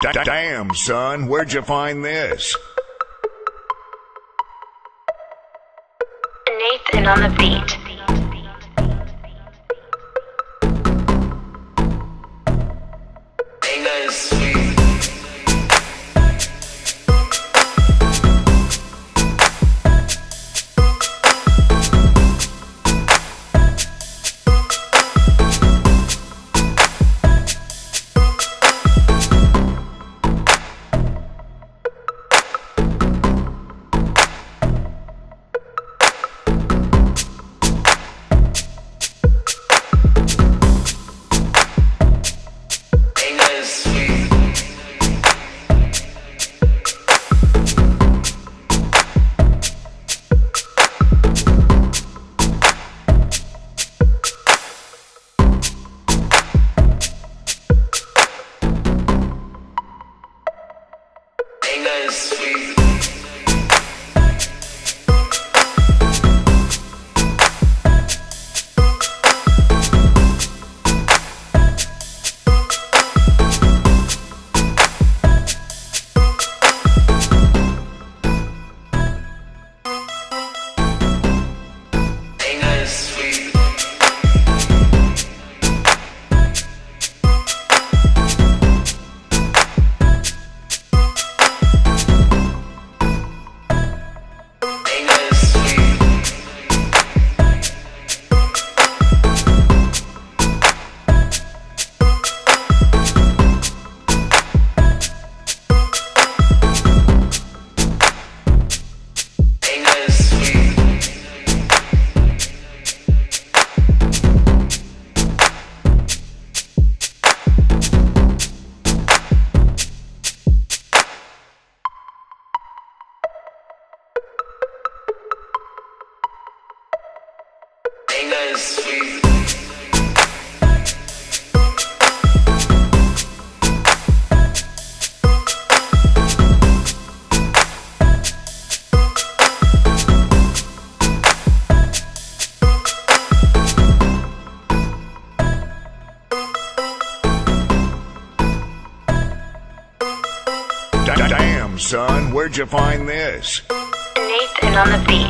Damn, son, where'd you find this? Nathan on the beat. sweet. Damn, son, where'd you find this? Nathan on the beat.